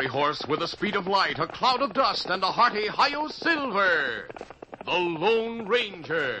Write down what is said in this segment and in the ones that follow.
fiery horse with the speed of light, a cloud of dust, and a hearty Hi-Yo Silver, the Lone Ranger.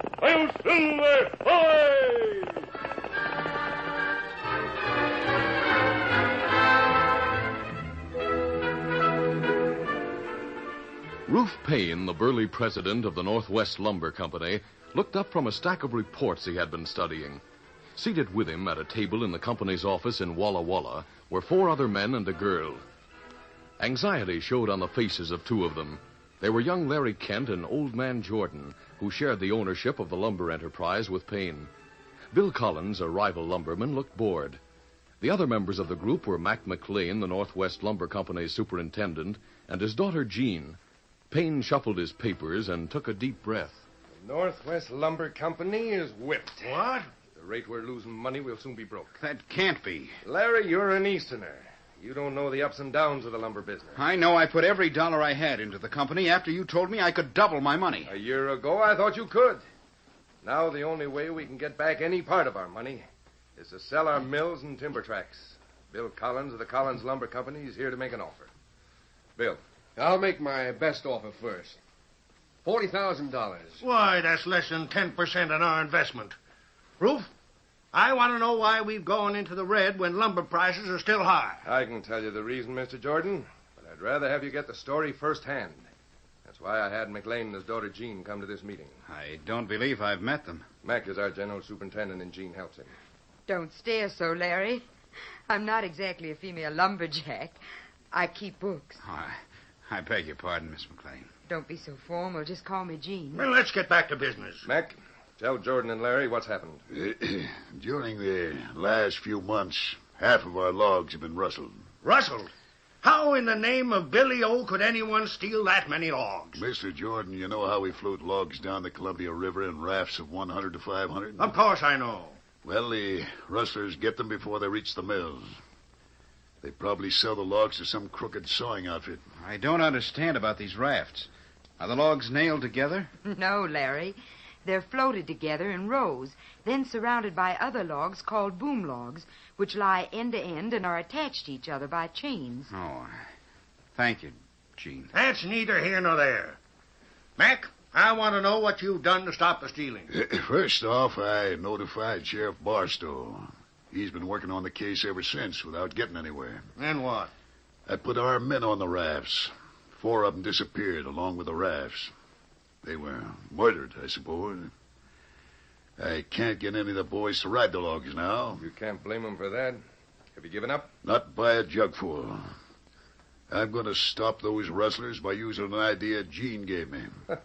I'll Silver. Rufe Payne, the burly president of the Northwest Lumber Company, looked up from a stack of reports he had been studying. Seated with him at a table in the company's office in Walla Walla were four other men and a girl. Anxiety showed on the faces of two of them. They were young Larry Kent and Old Man Jordan, who shared the ownership of the lumber enterprise with Payne. Bill Collins, a rival lumberman, looked bored. The other members of the group were Mac McLean, the Northwest Lumber Company's superintendent, and his daughter Jean. Payne shuffled his papers and took a deep breath. The Northwest Lumber Company is whipped. What? At the rate we're losing money, we'll soon be broke. That can't be. Larry, you're an Easterner. You don't know the ups and downs of the lumber business. I know I put every dollar I had into the company after you told me I could double my money. A year ago, I thought you could. Now, the only way we can get back any part of our money is to sell our mills and timber tracts. Bill Collins of the Collins Lumber Company is here to make an offer. Bill. I'll make my best offer first. Forty thousand dollars. Why, that's less than 10% on our investment. Rufe, I want to know why we've gone into the red when lumber prices are still high. I can tell you the reason, Mr. Jordan, but I'd rather have you get the story firsthand. That's why I had McLean and his daughter Jean come to this meeting. I don't believe I've met them. Mac is our general superintendent, and Jean helps him. Don't stare so, Larry. I'm not exactly a female lumberjack. I keep books. Oh, I, I beg your pardon, Miss McLean. Don't be so formal. Just call me Jean. Well, let's get back to business. Mac, tell Jordan and Larry what's happened. During the last few months, half of our logs have been rustled. Rustled. How in the name of Billy O could anyone steal that many logs? Mr. Jordan, you know how we float logs down the Columbia River in rafts of 100 to 500? Of course I know. Well, the rustlers get them before they reach the mills. They probably sell the logs to some crooked sawing outfit. I don't understand about these rafts. Are the logs nailed together? No, Larry. They're floated together in rows, then surrounded by other logs called boom logs, which lie end to end and are attached to each other by chains. Oh, thank you, Jean. That's neither here nor there. Mac, I want to know what you've done to stop the stealing. First off, I notified Sheriff Barstow. He's been working on the case ever since without getting anywhere. Then what? I put our men on the rafts. Four of them disappeared along with the rafts. They were murdered, I suppose. I can't get any of the boys to ride the logs now. You can't blame them for that. Have you given up? Not by a jugful. I'm going to stop those rustlers by using an idea Jean gave me.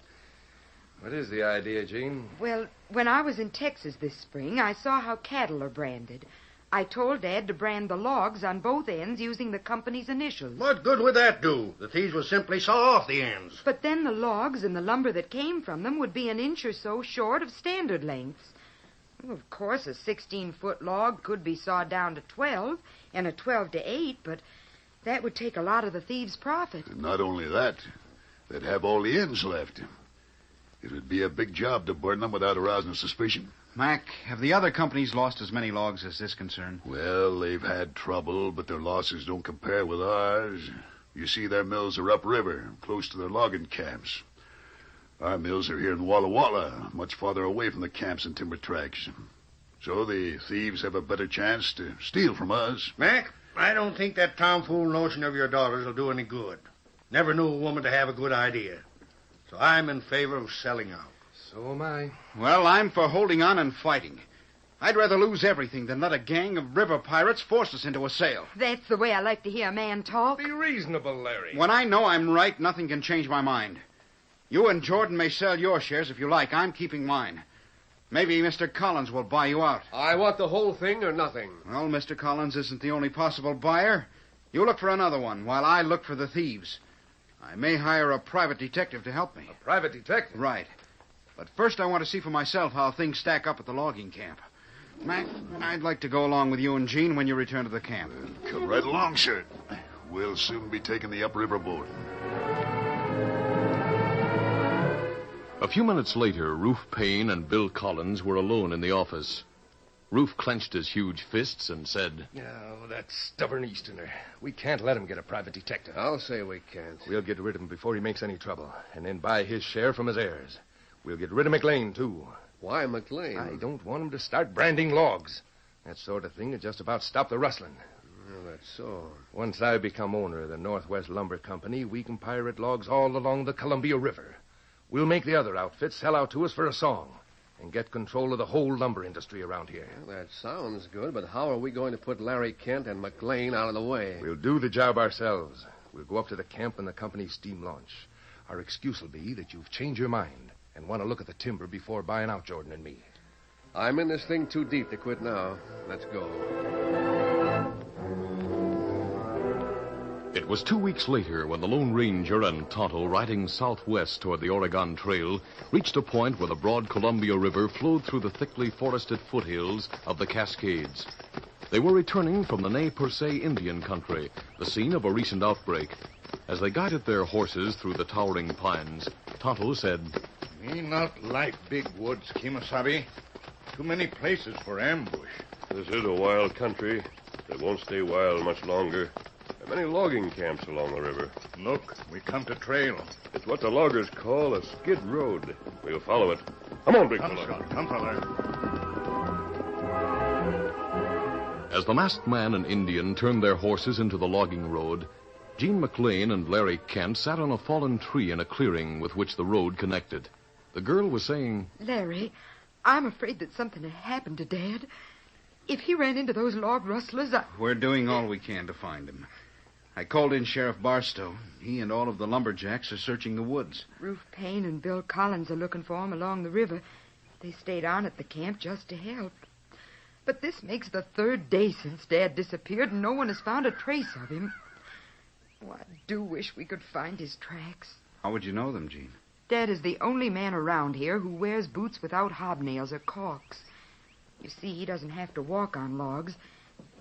What is the idea, Jean? Well, when I was in Texas this spring, I saw how cattle are branded. I told Dad to brand the logs on both ends using the company's initials. What good would that do? The thieves would simply saw off the ends. But then the logs and the lumber that came from them would be an inch or so short of standard lengths. Well, of course, a 16 foot log could be sawed down to 12 and a 12 to 8, but that would take a lot of the thieves' profit. And not only that, they'd have all the ends left. It would be a big job to burn them without arousing suspicion. Mac, have the other companies lost as many logs as this concern? Well, they've had trouble, but their losses don't compare with ours. You see, their mills are upriver, close to their logging camps. Our mills are here in Walla Walla, much farther away from the camps and timber tracks. So the thieves have a better chance to steal from us. Mac, I don't think that tomfool notion of your daughter's will do any good. Never knew a woman to have a good idea. So I'm in favor of selling out. So am I. Well, I'm for holding on and fighting. I'd rather lose everything than let a gang of river pirates force us into a sale. That's the way I like to hear a man talk. Be reasonable, Larry. When I know I'm right, nothing can change my mind. You and Jordan may sell your shares if you like. I'm keeping mine. Maybe Mr. Collins will buy you out. I want the whole thing or nothing. Well, Mr. Collins isn't the only possible buyer. You look for another one while I look for the thieves. I may hire a private detective to help me. A private detective? Right. But first, I want to see for myself how things stack up at the logging camp. Mac, I'd like to go along with you and Jean when you return to the camp. Come right along, sir. We'll soon be taking the upriver boat. A few minutes later, Rufe Payne and Bill Collins were alone in the office. Rufe clenched his huge fists and said, Oh, that stubborn Easterner. We can't let him get a private detective. I'll say we can't. We'll get rid of him before he makes any trouble, and then buy his share from his heirs. We'll get rid of McLean, too. Why McLean? I don't want him to start branding logs. That sort of thing would just about stop the rustling. Well, that's so. Once I become owner of the Northwest Lumber Company, we can pirate logs all along the Columbia River. We'll make the other outfits sell out to us for a song and get control of the whole lumber industry around here. Well, that sounds good, but how are we going to put Larry Kent and McLean out of the way? We'll do the job ourselves. We'll go up to the camp in the company's steam launch. Our excuse will be that you've changed your mind and want to look at the timber before buying out Jordan and me. I'm in this thing too deep to quit now. Let's go. It was two weeks later when the Lone Ranger and Tonto, riding southwest toward the Oregon Trail, reached a point where the broad Columbia River flowed through the thickly forested foothills of the Cascades. They were returning from the Nez Perce Indian country, the scene of a recent outbreak. As they guided their horses through the towering pines, Tonto said, Me not like big woods, Kemosabe. Too many places for ambush. This is a wild country. They won't stay wild much longer. There are many logging camps along the river. Look, we come to trail. It's what the loggers call a skid road. We'll follow it. Come on, big Come, fella. Scout. Come, fella. As the masked man and Indian turned their horses into the logging road, Jean McLean and Larry Kent sat on a fallen tree in a clearing with which the road connected. The girl was saying, Larry, I'm afraid that something had happened to Dad. If he ran into those log rustlers, I... We're doing all we can to find him. I called in Sheriff Barstow. He and all of the lumberjacks are searching the woods. Rufe Payne and Bill Collins are looking for him along the river. They stayed on at the camp just to help. But this makes the third day since Dad disappeared, and no one has found a trace of him. Oh, I do wish we could find his tracks. How would you know them, Jean? Dad is the only man around here who wears boots without hobnails or caulks. You see, he doesn't have to walk on logs,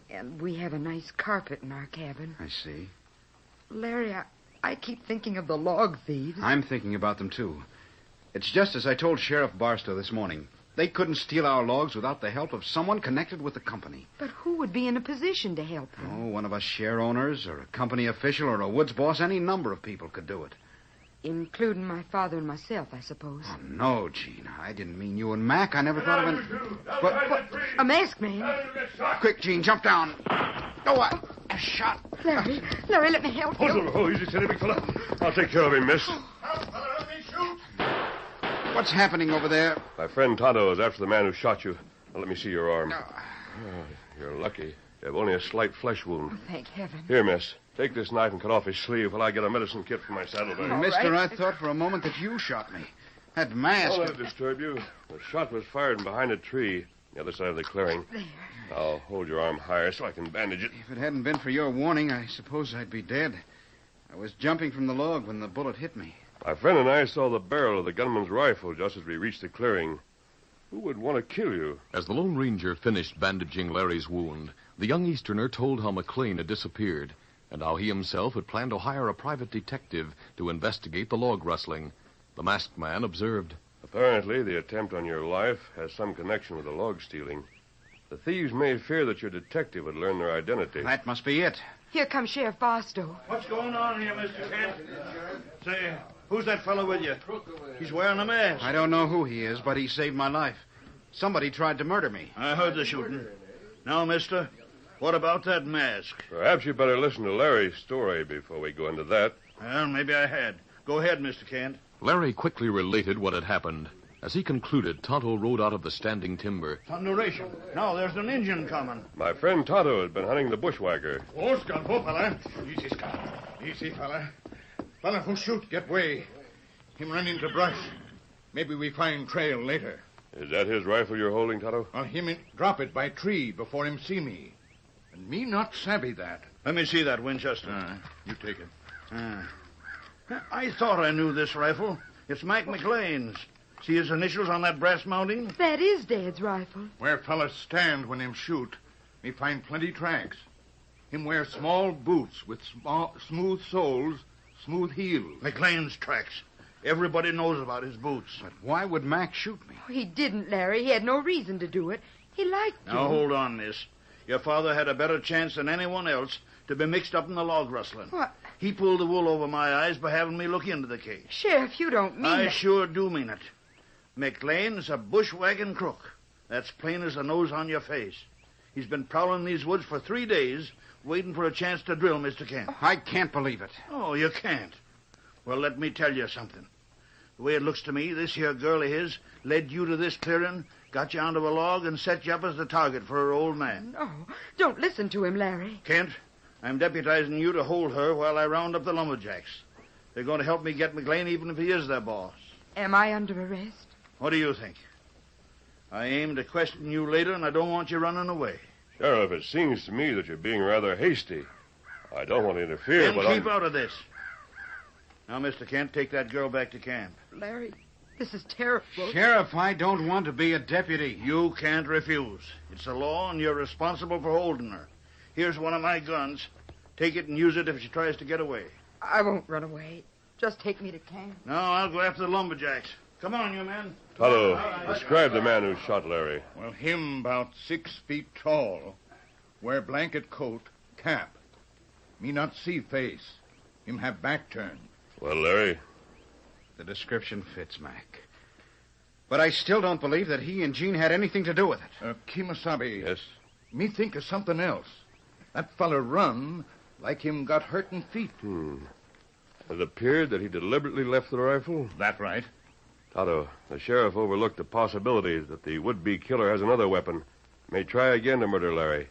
and we have a nice carpet in our cabin. I see. Larry, I, I keep thinking of the log thieves. I'm thinking about them, too. It's just as I told Sheriff Barstow this morning. They couldn't steal our logs without the help of someone connected with the company. But who would be in a position to help them? Oh, one of us share owners, or a company official, or a woods boss. Any number of people could do it. Including my father and myself, I suppose. Oh, no, Jean. I didn't mean you and Mac. I never thought of it. But, but, A masked man. quick, Jean, jump down. Oh, I, a shot. Larry, Larry, let me help Hold you. on. Oh, easy, steady, big fella. I'll take care of him, miss. What's happening over there? My friend Tonto is after the man who shot you. Now, let me see your arm. Oh, you're lucky. You have only a slight flesh wound. Oh, thank heaven. Here, miss. Take this knife and cut off his sleeve while I get a medicine kit for my saddlebag. All Mister, right. I thought for a moment that you shot me. That mask. Don't let it disturb you. The shot was fired from behind a tree, the other side of the clearing. There. I'll hold your arm higher so I can bandage it. If it hadn't been for your warning, I suppose I'd be dead. I was jumping from the log when the bullet hit me. My friend and I saw the barrel of the gunman's rifle just as we reached the clearing. Who would want to kill you? As the Lone Ranger finished bandaging Larry's wound, the young Easterner told how McLean had disappeared and how he himself had planned to hire a private detective to investigate the log rustling. The masked man observed. Apparently, the attempt on your life has some connection with the log stealing. The thieves may fear that your detective would learn their identity. That must be it. Here comes Sheriff Barstow. What's going on here, Mr. Kent? Say, who's that fellow with you? He's wearing a mask. I don't know who he is, but he saved my life. Somebody tried to murder me. I heard the shooting. Now, mister, what about that mask? Perhaps you better listen to Larry's story before we go into that. Well, maybe I had. Go ahead, Mr. Kent. Larry quickly related what had happened. As he concluded, Tonto rode out of the standing timber. Thunderation. Now, there's an engine coming. My friend Tonto has been hunting the bushwhacker. Oh, Scalpo, fella. Easy, Scalpo. Easy, fella. Fella who shoot, get way. Him run into brush. Maybe we find trail later. Is that his rifle you're holding, Tonto? Or him in- drop it by tree before him see me. And me not savvy that. Let me see that Winchester. Uh, you take it. Ah. I thought I knew this rifle. It's Mac McLean's. See his initials on that brass mounting? That is Dad's rifle. Where fellas stand when him shoot, me find plenty tracks. Him wear small boots with small, smooth soles, smooth heels. McLean's tracks. Everybody knows about his boots. But why would Mac shoot me? Oh, he didn't, Larry. He had no reason to do it. He liked you. Now, hold on, miss. Your father had a better chance than anyone else to be mixed up in the log rustling. What? He pulled the wool over my eyes by having me look into the case. Sheriff, you don't mean I that. sure do mean it. McLean's a bushwhacking crook. That's plain as the nose on your face. He's been prowling these woods for three days, waiting for a chance to drill Mr. Kent. I can't believe it. Oh, you can't. Well, let me tell you something. The way it looks to me, this here girl of his led you to this clearing, got you onto a log, and set you up as the target for her old man. No, don't listen to him, Larry. Kent, I'm deputizing you to hold her while I round up the lumberjacks. They're going to help me get McLean even if he is their boss. Am I under arrest? What do you think? I aim to question you later, and I don't want you running away. Sheriff, it seems to me that you're being rather hasty. I don't want to interfere, then but keep I'm... out of this. Now, Mr. Kent, take that girl back to camp. Larry, this is terrible. Sheriff, I don't want to be a deputy. You can't refuse. It's the law, and you're responsible for holding her. Here's one of my guns. Take it and use it if she tries to get away. I won't run away. Just take me to camp. No, I'll go after the lumberjacks. Come on, you men. Tonto, describe the man who shot Larry. Well, him about six feet tall. Wear blanket coat, cap. Me not see face. Him have back turned. Well, Larry, The description fits, Mac. But I still don't believe that he and Jean had anything to do with it. Uh, Kemosabe. yes? Me think of something else. That feller run like him got hurt in feet. Hmm. It appeared that he deliberately left the rifle. That right? Tonto, the sheriff overlooked the possibility that the would-be killer has another weapon. May try again to murder Larry.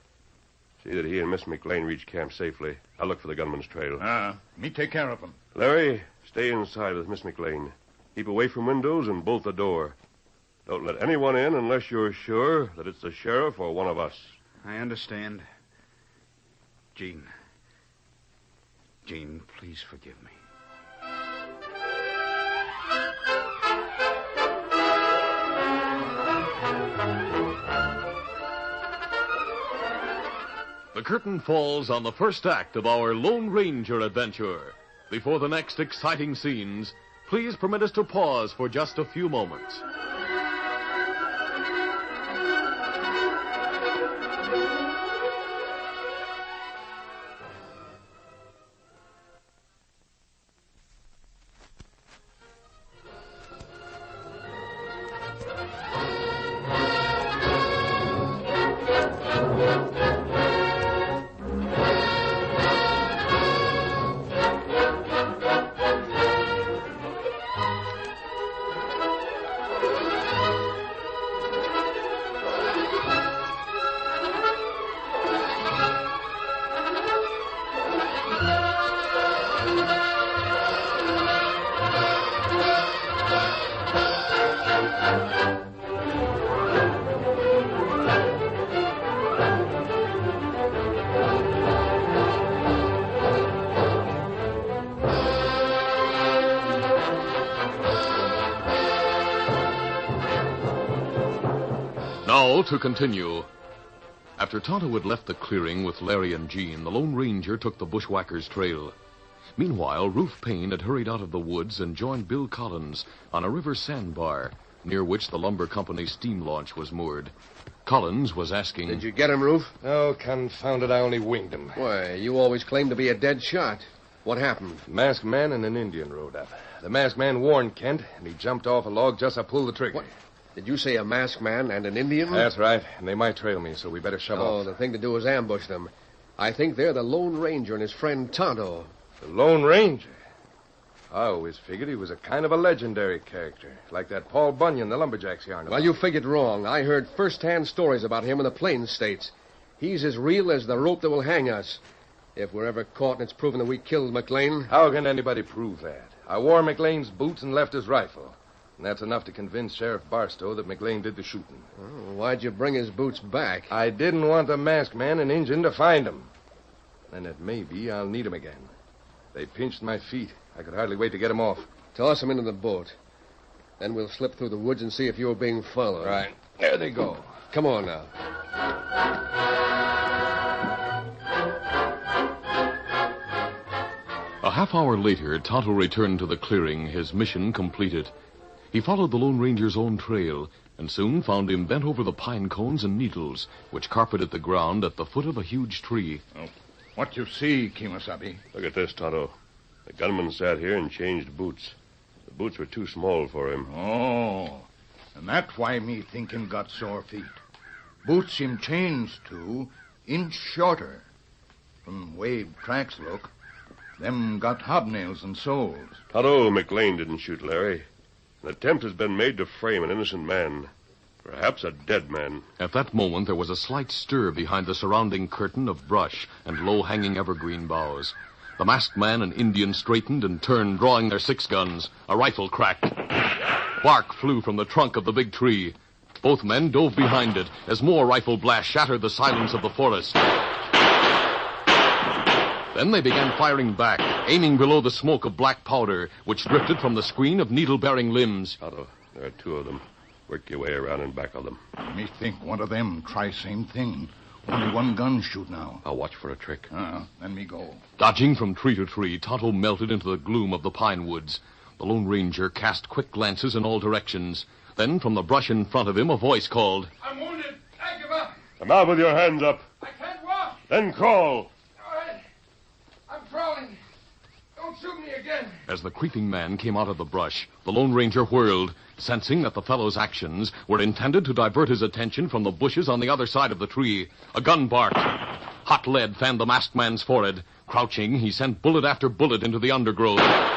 See that he and Miss McLean reach camp safely. I'll look for the gunman's trail. Ah, me take care of him. Larry, stay inside with Miss McLean. Keep away from windows and bolt the door. Don't let anyone in unless you're sure that it's the sheriff or one of us. I understand. Jean. Jean, please forgive me. The curtain falls on the first act of our Lone Ranger adventure. Before the next exciting scenes, please permit us to pause for just a few moments. Now to continue. After Tonto had left the clearing with Larry and Jean, the Lone Ranger took the bushwhacker's trail. Meanwhile, Rufe Payne had hurried out of the woods and joined Bill Collins on a river sandbar near which the lumber company's steam launch was moored. Collins was asking. Did you get him, Rufe? Oh, confound it, I only winged him. Why, you always claimed to be a dead shot. What happened? Masked man and an Indian rode up. The masked man warned Kent, and he jumped off a log just to pull the trigger. What? Did you say a masked man and an Indian? That's right, and they might trail me, so we better shove oh, off. the thing to do is ambush them. I think they're the Lone Ranger and his friend Tonto. The Lone Ranger? I always figured he was a kind of a legendary character, like that Paul Bunyan, the lumberjacks yarn about. Well, you figured wrong. I heard first-hand stories about him in the Plains States. He's as real as the rope that will hang us. If we're ever caught and it's proven that we killed McLean, How can anybody prove that? I wore McLean's boots and left his rifle. And that's enough to convince Sheriff Barstow that McLean did the shooting. oh, why'd you bring his boots back? I didn't want the masked man and Injun to find him. Then it may be I'll need him again. They pinched my feet. I could hardly wait to get him off. Toss him into the boat. Then we'll slip through the woods and see if you're being followed. Right. There they go. Come on now. A half hour later, Tonto returned to the clearing, his mission completed. He followed the Lone Ranger's own trail and soon found him bent over the pine cones and needles which carpeted the ground at the foot of a huge tree. Oh, What you see, Kemosabe? Look at this, Tonto. The gunman sat here and changed boots. The boots were too small for him. Oh, and that's why me think him got sore feet. Boots him changed to inch shorter. From wave tracks look, them got hobnails and soles. Tonto McLean didn't shoot Larry. An attempt has been made to frame an innocent man. Perhaps a dead man. At that moment, there was a slight stir behind the surrounding curtain of brush and low hanging evergreen boughs. The masked man and Indian straightened and turned, drawing their six guns. A rifle cracked. Bark flew from the trunk of the big tree. Both men dove behind it as more rifle blasts shattered the silence of the forest. Then they began firing back, aiming below the smoke of black powder, which drifted from the screen of needle bearing limbs. Tonto, there are two of them. Work your way around in back of them. Me think one of them try same thing. Only one gun shoot now. I'll watch for a trick. Uh, then me go. Dodging from tree to tree, Tonto melted into the gloom of the pine woods. The Lone Ranger cast quick glances in all directions. Then, from the brush in front of him, a voice called. I'm wounded. I give up. Come out with your hands up. I can't walk. Then crawl. All right. I'm crawling. Don't shoot me again. As the creeping man came out of the brush, the Lone Ranger whirled, sensing that the fellow's actions were intended to divert his attention from the bushes on the other side of the tree. A gun barked. Hot lead fanned the masked man's forehead. Crouching, he sent bullet after bullet into the undergrowth. At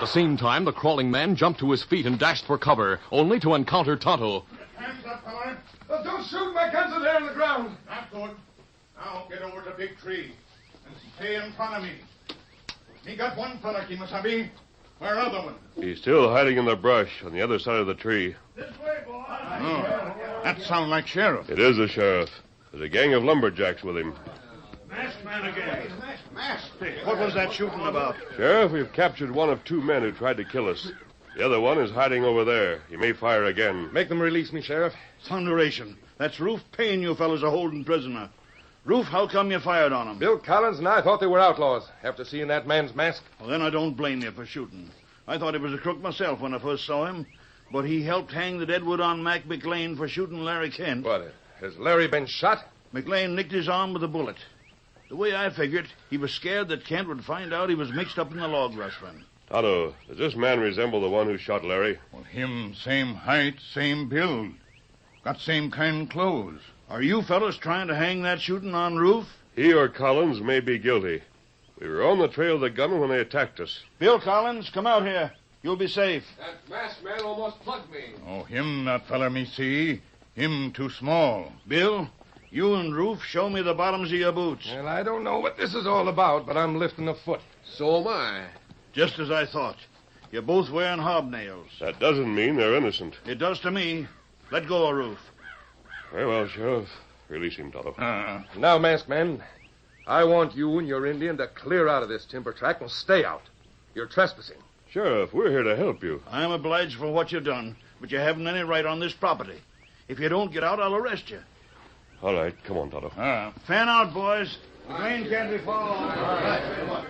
the same time, the crawling man jumped to his feet and dashed for cover, only to encounter Tonto. Hands up, fella. Oh, uh, don't shoot. My guns are there on the ground. Not good. Now get over to big tree and stay in front of me. Me got one fella, Kemosabe. Where other one? He's still hiding in the brush on the other side of the tree. This way, boy. Oh, that sounds like sheriff. It is the sheriff. There's a gang of lumberjacks with him. Masked man again. Masked? What was that shooting about? Sheriff, we've captured one of two men who tried to kill us. The other one is hiding over there. He may fire again. Make them release me, Sheriff. Thunderation. That's Rufe Payne you fellows are holding prisoner. Rufe, how come you fired on him? Bill Collins and I thought they were outlaws after seeing that man's mask. Well, then I don't blame you for shooting. I thought he was a crook myself when I first saw him, but he helped hang the deadwood on Mac McLean for shooting Larry Kent. What? Has Larry been shot? McLean nicked his arm with a bullet. The way I figured, he was scared that Kent would find out he was mixed up in the log rustling. Tonto, does this man resemble the one who shot Larry? Well, him same height, same build. Got same kind clothes. Are you fellas trying to hang that shooting on Rufe? He or Collins may be guilty. We were on the trail of the gunman when they attacked us. Bill Collins, come out here. You'll be safe. That masked man almost plugged me. Oh, him that fella me see. Him too small. Bill, you and Rufe show me the bottoms of your boots. Well, I don't know what this is all about, but I'm lifting a foot. So am I. Just as I thought. You're both wearing hobnails. That doesn't mean they're innocent. It does to me. Let go of Rufe. Very well, Sheriff. Release him, Tonto. Uh, Now, masked man, I want you and your Indian to clear out of this timber track and stay out. You're trespassing. Sheriff, we're here to help you. I'm obliged for what you've done, but you haven't any right on this property. If you don't get out, I'll arrest you. All right, come on, Tonto. Ah, Fan out, boys. McLean can't be followed.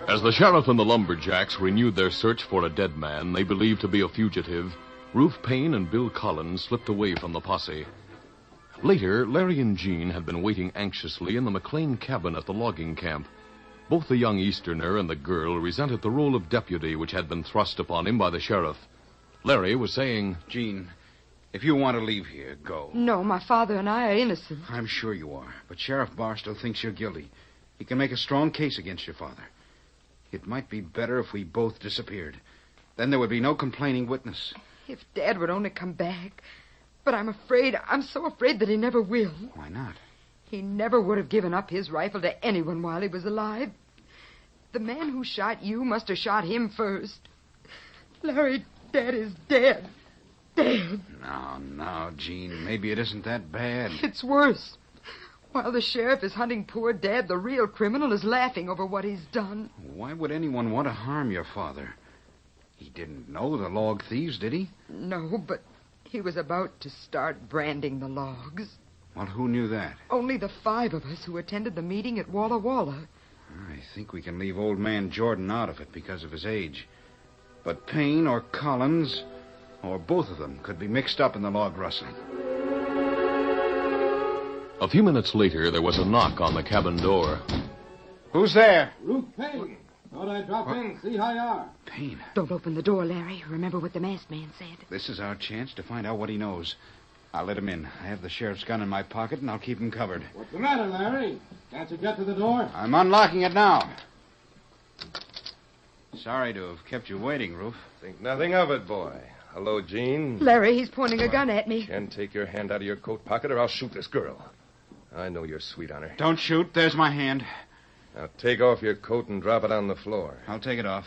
As the sheriff and the lumberjacks renewed their search for a dead man they believed to be a fugitive, Rufe Payne and Bill Collins slipped away from the posse. Later, Larry and Jean had been waiting anxiously in the McLean cabin at the logging camp. Both the young Easterner and the girl resented the role of deputy which had been thrust upon him by the sheriff. Larry was saying, Jean, if you want to leave here, go. No, my father and I are innocent. I'm sure you are, but Sheriff Barstow thinks you're guilty. He can make a strong case against your father. It might be better if we both disappeared. Then there would be no complaining witness. If Dad would only come back. But I'm afraid, I'm so afraid that he never will. Why not? He never would have given up his rifle to anyone while he was alive. The man who shot you must have shot him first. Larry, Dad is dead. Dead. No, no, Jean. Maybe it isn't that bad. It's worse. While the sheriff is hunting poor Dad, the real criminal is laughing over what he's done. Why would anyone want to harm your father? He didn't know the log thieves, did he? No, but he was about to start branding the logs. Well, who knew that? Only the five of us who attended the meeting at Walla Walla. I think we can leave old man Jordan out of it because of his age. But Payne or Collins, or both of them, could be mixed up in the log rustling. a few minutes later, there was a knock on the cabin door. Who's there? Rufe Payne. Thought I'd drop in, see how you are. Payne. Don't open the door, Larry. Remember what the masked man said. This is our chance to find out what he knows. I'll let him in. I have the sheriff's gun in my pocket, and I'll keep him covered. What's the matter, Larry? Can't you get to the door? I'm unlocking it now. Sorry to have kept you waiting, Rufe. Think nothing of it, boy. Hello, Jean. Larry, he's pointing a gun at me. Kent, take your hand out of your coat pocket or I'll shoot this girl. I know you're sweet on her. Don't shoot. There's my hand. Now take off your coat and drop it on the floor. I'll take it off.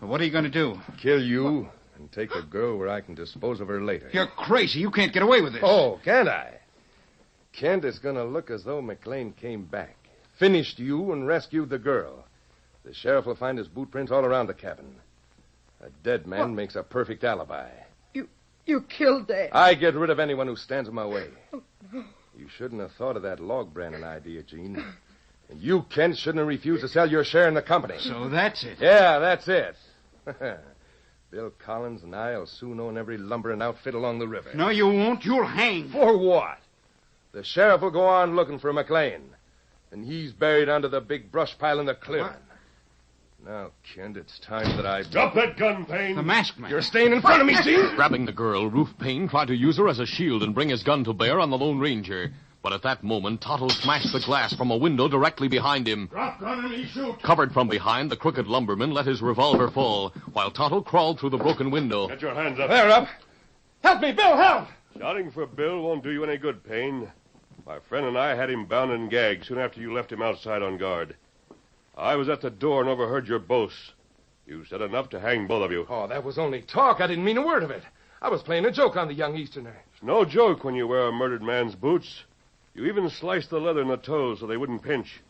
But what are you going to do? Kill you and take the girl where I can dispose of her later. You're crazy. You can't get away with this. Oh, can't I? Kent is going to look as though McLean came back, finished you, and rescued the girl. The sheriff will find his boot prints all around the cabin. A dead man What? makes a perfect alibi. You you killed Dad. I get rid of anyone who stands in my way. You shouldn't have thought of that log branding idea, Jean. And you, Kent, shouldn't have refused to sell your share in the company. So that's it. Yeah, that's it. Bill Collins and I'll soon own every lumbering outfit along the river. No, you won't. You'll hang. For what? The sheriff will go on looking for McLean. And he's buried under the big brush pile in the clearing. Now, Kent, it's time that I... Drop that gun, Payne. The masked man. You're staying in front of me, Jean? Grabbing the girl, Rufe Payne tried to use her as a shield and bring his gun to bear on the Lone Ranger. But at that moment, Tonto smashed the glass from a window directly behind him. drop gun and me shoot. Covered from behind, the crooked lumberman let his revolver fall, while Tonto crawled through the broken window. Get your hands up. They're up. Help me, Bill, help! Shouting for Bill won't do you any good, Payne. My friend and I had him bound and gagged soon after you left him outside on guard. I was at the door and overheard your boasts. You said enough to hang both of you. Oh, that was only talk. I didn't mean a word of it. I was playing a joke on the young Easterner. It's no joke when you wear a murdered man's boots. You even sliced the leather in the toes so they wouldn't pinch.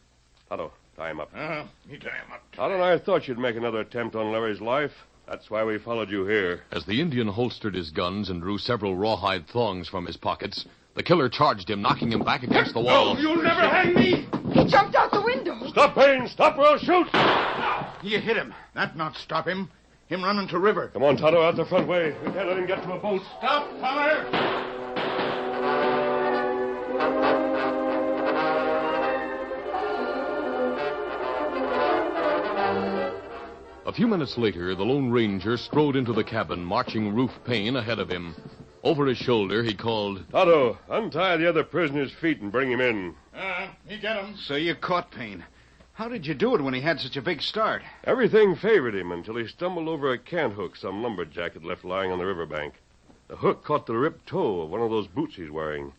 Tonto, tie him up. Uh, me tie him up. Tonto and I thought you'd make another attempt on Larry's life. That's why we followed you here. As the Indian holstered his guns and drew several rawhide thongs from his pockets, the killer charged him, knocking him back against the wall. No, You'll never hang me! He jumped out the window. Stop, Payne! Stop or I'll shoot! You hit him. That not stop him. Him running to river. Come on, Tonto, out the front way. We can't let him get to a boat. Stop, feller. A few minutes later, the Lone Ranger strode into the cabin, marching Rufe Payne ahead of him. Over his shoulder, he called, Tonto, untie the other prisoner's feet and bring him in. Uh, me get him. So you caught Payne. How did you do it when he had such a big start? Everything favored him until he stumbled over a cant hook some lumberjack had left lying on the riverbank. The hook caught the ripped toe of one of those boots he's wearing.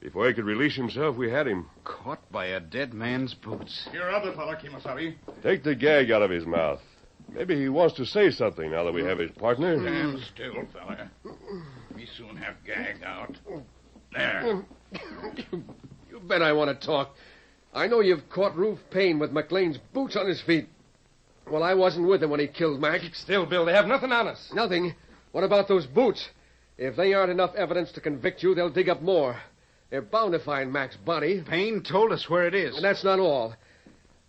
Before he could release himself, we had him. Caught by a dead man's boots. Your other fellow, Kemosabe. Take the gag out of his mouth. Maybe he wants to say something now that we have his partner. Stand still, fella. We soon have gag out. There. You bet I want to talk. I know you've caught Rufe Payne with McLean's boots on his feet. Well, I wasn't with him when he killed Mac. Still, Bill, they have nothing on us. Nothing. What about those boots? If they aren't enough evidence to convict you, they'll dig up more. They're bound to find Mac's body. Payne told us where it is. And that's not all.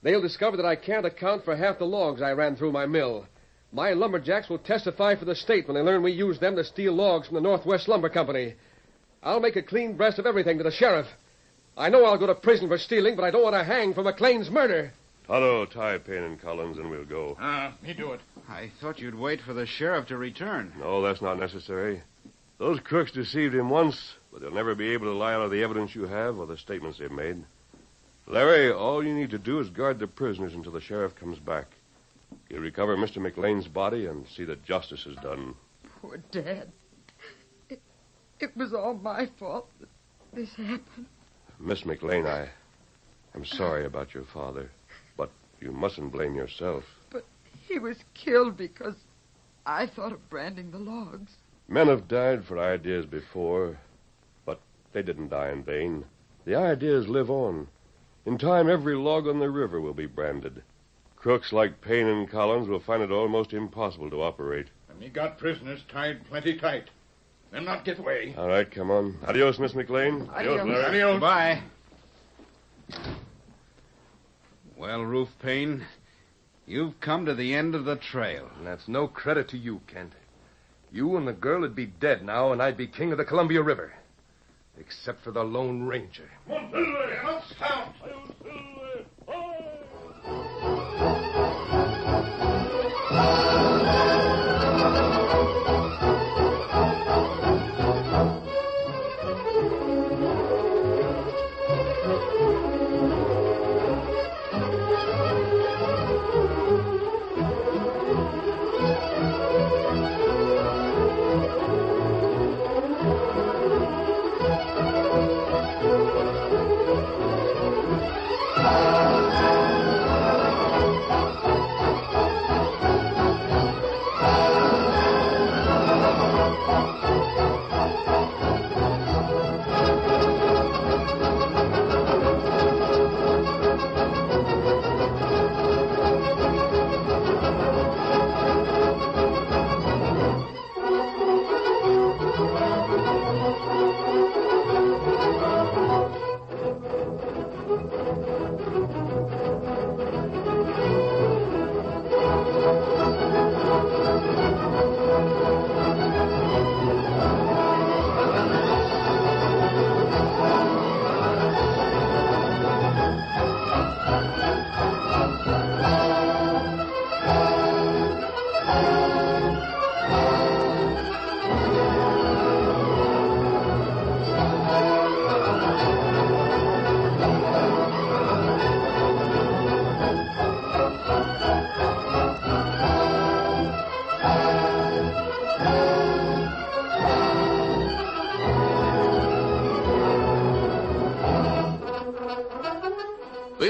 They'll discover that I can't account for half the logs I ran through my mill. My lumberjacks will testify for the state when they learn we used them to steal logs from the Northwest Lumber Company. I'll make a clean breast of everything to the sheriff. I know I'll go to prison for stealing, but I don't want to hang for McLean's murder. Tonto, tie Payne and Collins, and we'll go. Ah, me do it. I thought you'd wait for the sheriff to return. No, that's not necessary. Those crooks deceived him once, but they'll never be able to lie out of the evidence you have or the statements they've made. Larry, all you need to do is guard the prisoners until the sheriff comes back. He'll recover Mr. McLean's body and see that justice is done. Poor Dad. It, it was all my fault that this happened. Miss McLean, I, I'm sorry about your father, but you mustn't blame yourself. But he was killed because I thought of branding the logs. Men have died for ideas before, but they didn't die in vain. The ideas live on. In time, every log on the river will be branded. Crooks like Payne and Collins will find it almost impossible to operate. And me got prisoners tied plenty tight. They'll not get away. All right, come on. Adios, Miss McLean. Adios. Larry. Adios. Goodbye. Well, Rufe Payne, you've come to the end of the trail. And that's no credit to you, Kent. You and the girl would be dead now, and I'd be king of the Columbia River. Except for the Lone Ranger.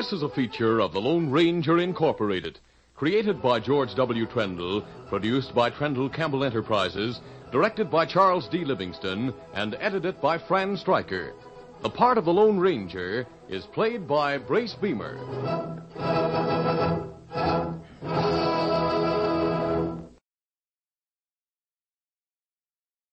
This is a feature of the Lone Ranger Incorporated, created by George W. Trendle, produced by Trendle Campbell Enterprises, directed by Charles D. Livingston, and edited by Fran Striker. The part of the Lone Ranger is played by Brace Beemer.